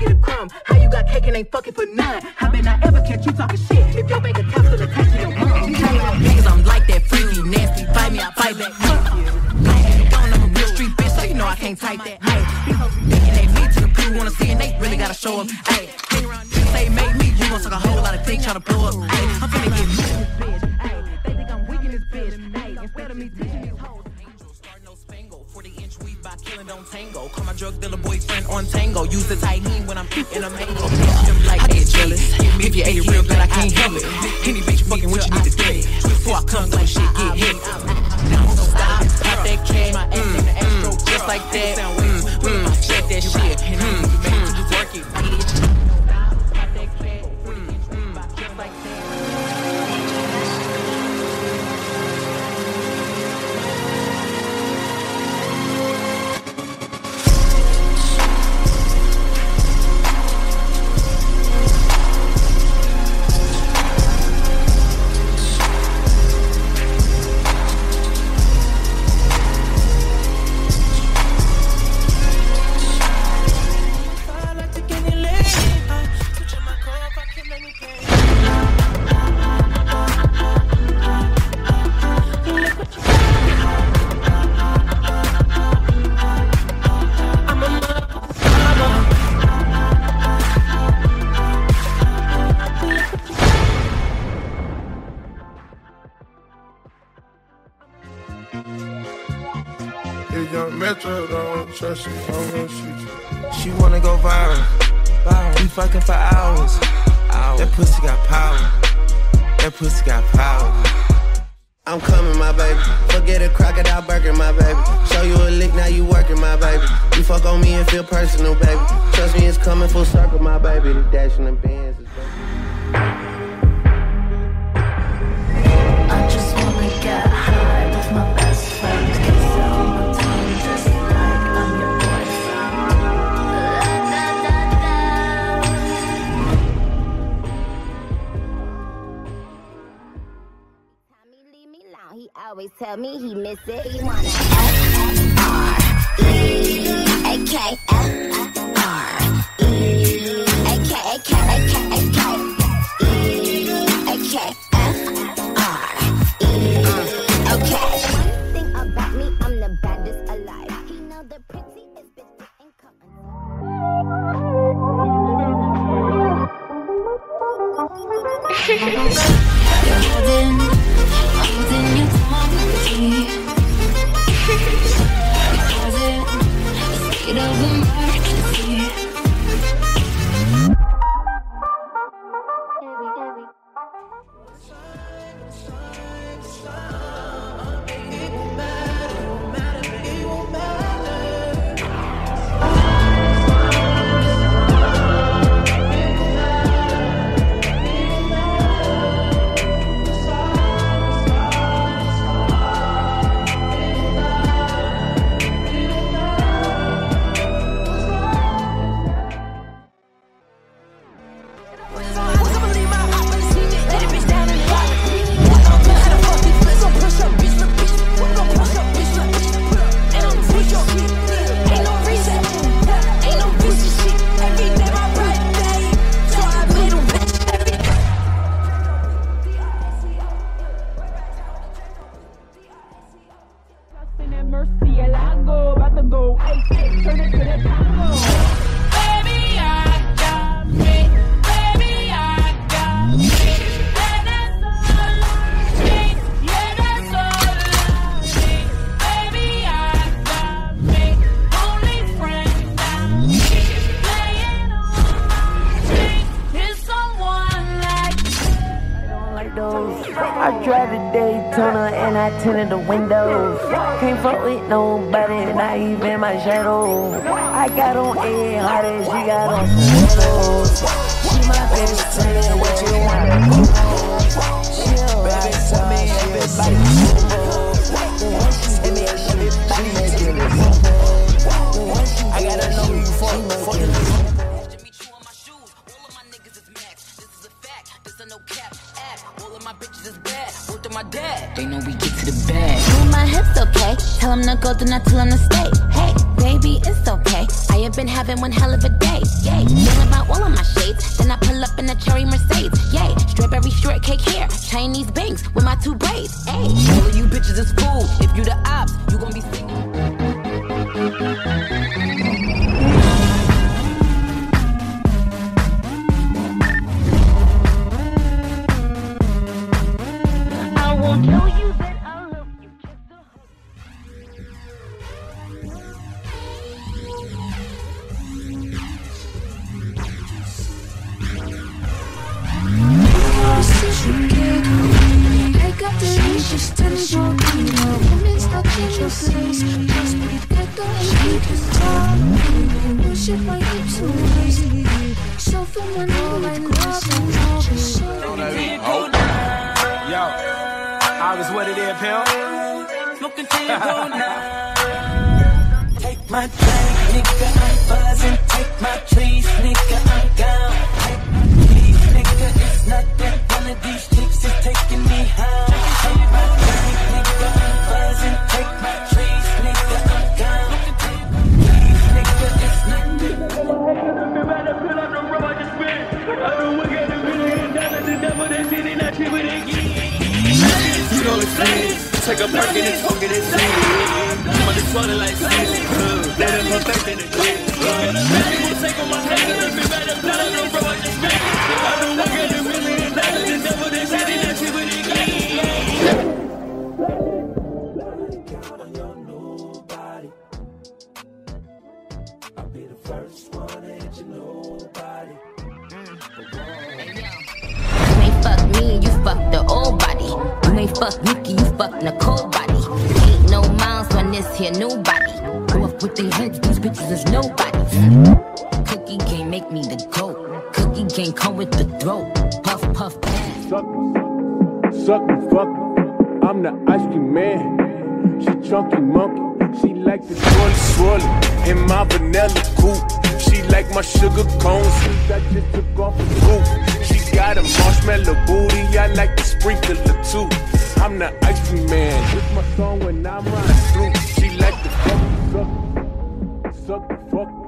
get a crumb. How you got cake and ain't fucking for none? I bet not ever catch you talking shit if your bank account still attached to your mom. Niggas, I'm like that freaky, nasty. Fight me, I fight back. Don't I'm a real street bitch, so you know I can't type that. Hey, these thinking they me to the people wanna see and they really gotta show them. Hey, say made me, you gon' suck a whole lot of dick to blow up. Hey, I'm finna get loose in this bitch. Hey, they think I'm weak in this bitch. Hey, instead of me teaching these hoes. Killing don't tango. Call my drug dealer boyfriend on tango. Use the tahini when I'm in a mango. Them like I get jealous. If you it real good, I can't help it. Any bitch fucking with you need to it. Before I come, like shit get hit. Don't stop, pop that cat, just like that. Mm, mm, check that shit. Mm, mm, work it, bitch. She wanna go viral. We fucking for hours. hours. That pussy got power. That pussy got power. I'm coming, my baby. Forget a crocodile burger, my baby. Show you a lick, now you working, my baby. You fuck on me and feel personal, baby. Trust me, it's coming full circle, my baby. The dash and the alone, he always tell me he miss it. He wanna F tightly. Causing a state of emergency. Daytona and I tinted the windows. Can't fuck with nobody, not even my shadow. I got on A hard as she got on some She my best friend, what you wanna know? She a rock star, she a I gotta know you fuck. Fuck it. They know we get to the bag. Move my hips, okay? Tell him to go, then I tell him to stay. Hey, baby, it's okay. I a been having one hell of a day. Yay, feeling about all of my shades. Then I pull up in a cherry Mercedes. Yay, strawberry shortcake hair, Chinese bangs with my two braids. Hey, all of you bitches is fool. If you the ops, delicious tension Women's not in your place Just we get the shit to talk Worship my hips so for my love I love and Yo, August, what it is, now. Take my I'm buzzing. Take my trees, nigga, I'm gone. One of these chicks is taking me home. Take a perk and fucking it see. Money swelling like season. Let it perfect in the shit. Take on my and be better. Blood on the road, I just spit. I ain't fuck Nikki, you fuck Nicole body. Ain't no miles on this here nobody. body. Go up with their heads, these bitches is nobody. Cookie can't make me the goat. Cookie can't come with the throat. Puff, puff, pass. Suck suck fuck. I'm the ice cream man. She chunky monkey. She like the swirly swirly in my vanilla coupe. She like my sugar cone sweet. I just took off the scoop. She got a marshmallow booty. I like the sprinkler too. I'm the ice cream man. This my song when I'm riding through. She like the fuck suck suck fuck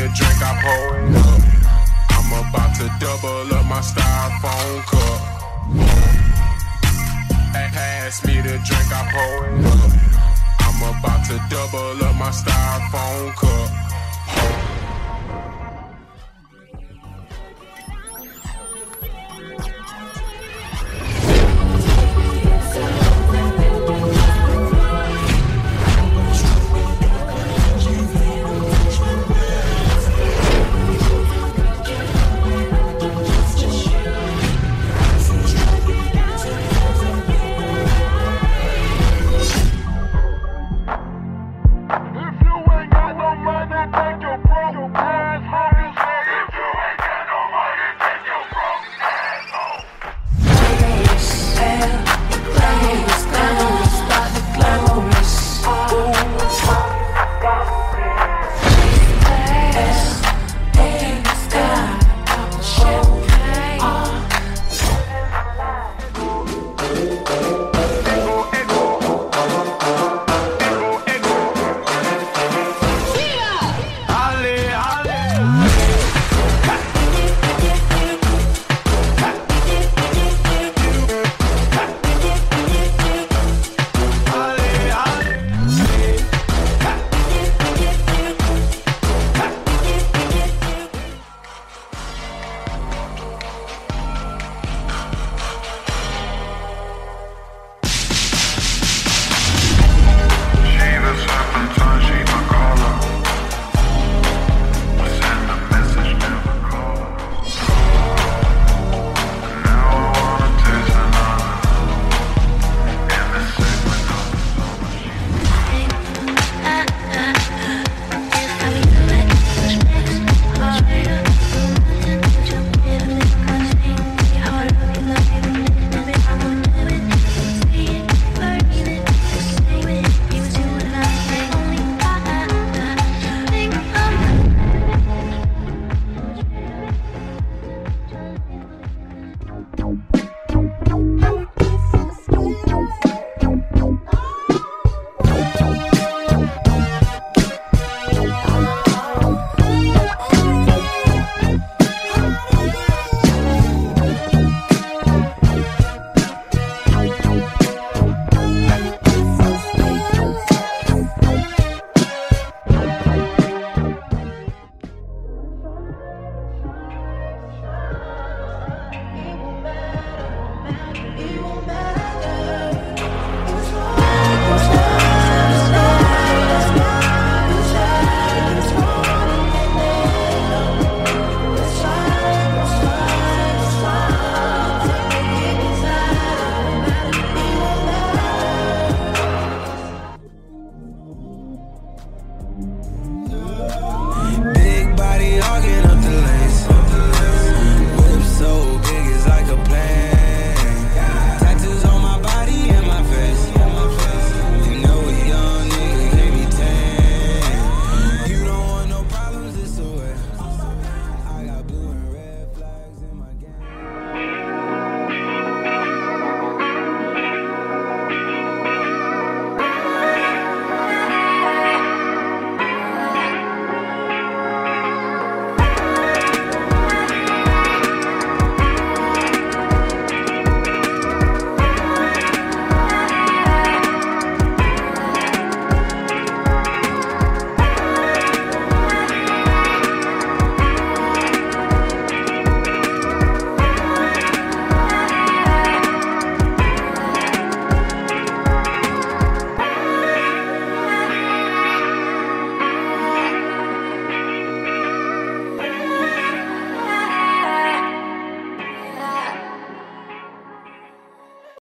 the drink, I pour it up. I'm about to double up my styrofoam cup. Pass me the drink, I pour it up. I'm about to double up my styrofoam cup.